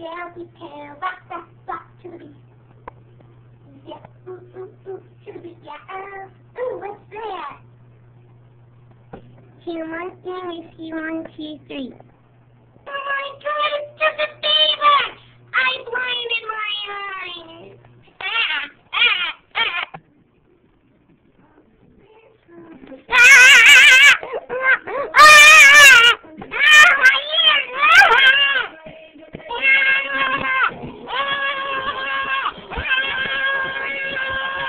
down, we can rock, rock, rock to the beat. Yeah, ooh, ooh, ooh, to the beat, yeah. Uh, ooh, what's that? Two, one, two, three, one, two, three.